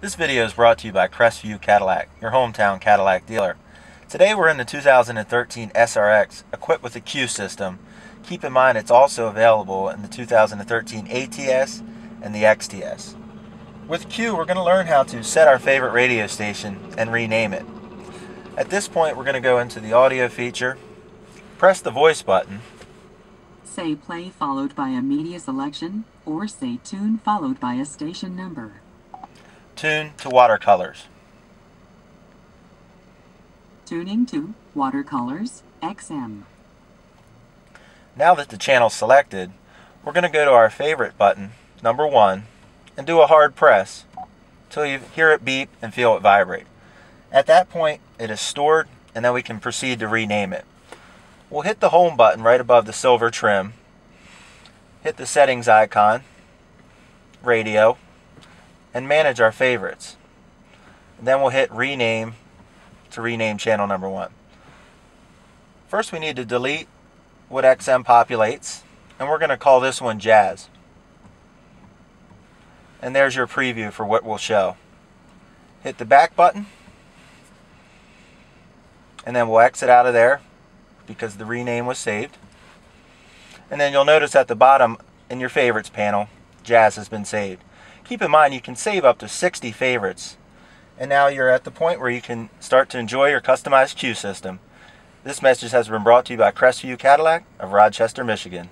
This video is brought to you by Crestview Cadillac, your hometown Cadillac dealer. Today we're in the 2013 SRX equipped with a CUE system. Keep in mind it's also available in the 2013 ATS and the XTS. With CUE, we're going to learn how to set our favorite radio station and rename it. At this point we're going to go into the audio feature, press the voice button, Say play followed by a media selection, or say tune followed by a station number. Tune to watercolors. Tuning to Watercolors XM. Now that the channel's selected, we're going to go to our favorite button, number one, and do a hard press until you hear it beep and feel it vibrate. At that point, it is stored and then we can proceed to rename it. We'll hit the home button right above the silver trim, hit the settings icon, radio, and manage our favorites. And then we'll hit rename to rename channel number one. First we need to delete what XM populates, and we're going to call this one Jazz. And there's your preview for what we'll show. Hit the back button, and then we'll exit out of there because the rename was saved. And then you'll notice at the bottom in your favorites panel, Jazz has been saved. Keep in mind you can save up to 60 favorites. And now you're at the point where you can start to enjoy your customized CUE system. This message has been brought to you by Crestview Cadillac of Rochester, Michigan.